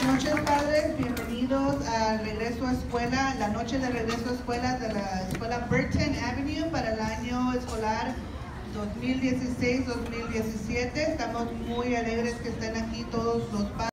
Buenas noches, padres. Bienvenidos al regreso a escuela, la noche de regreso a escuela de la escuela Burton Avenue para el año escolar 2016-2017. Estamos muy alegres que estén aquí todos los padres.